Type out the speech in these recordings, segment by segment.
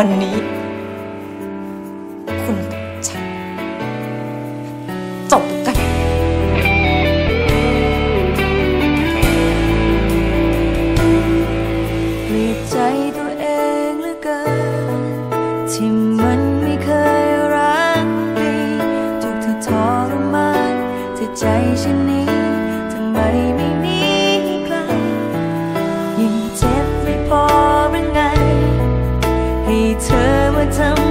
วันนี้ คุณกับฉันจบกัน tell me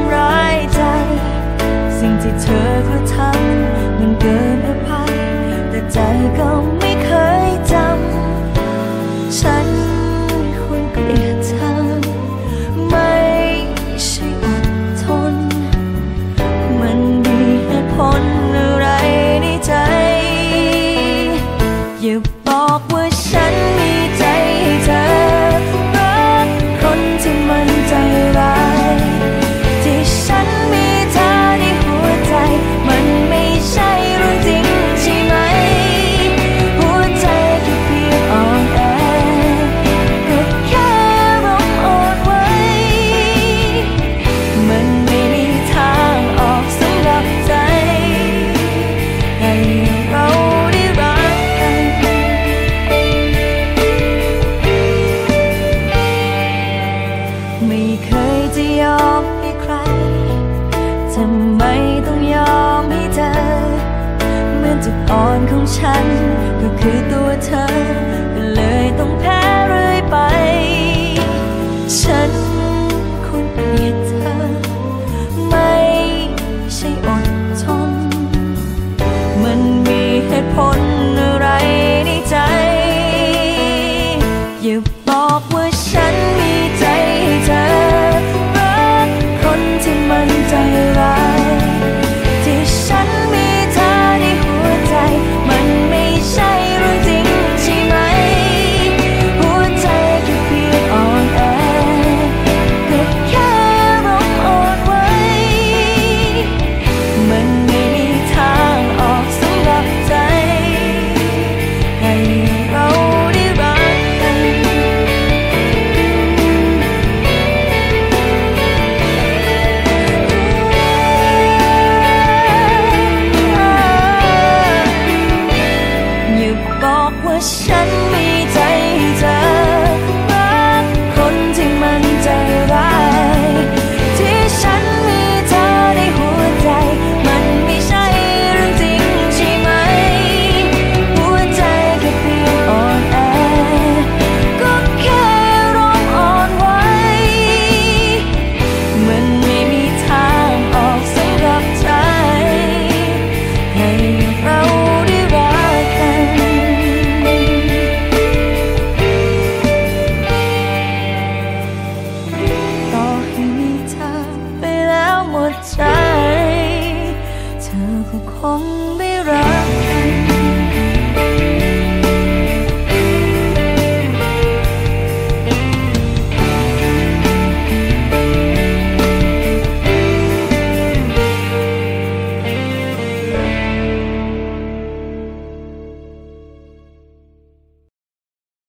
ยอมให้ใคร ทำไมต้องยอมให้เธอ เหมือนจุดอ่อนของฉัน ก็คือตัวเธอ ก็เลยต้องแพ้เรื่อยไป ฉันควรเกลียดเธอ ไม่ใช่อดทน มันมีเหตุผลอะไรในใจอย่า 我想你 คงไม่รัก